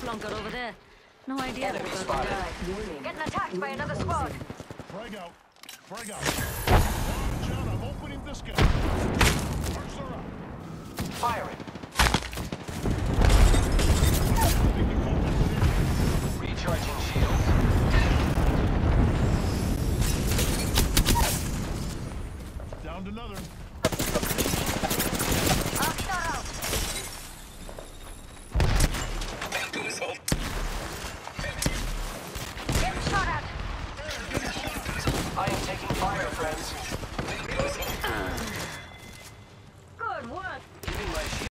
flunker over there. No idea Enemy that to die. Getting attacked by another squad. Frag out. Frag out. John, I'm opening this up. Recharging shields. Another. fire, friends.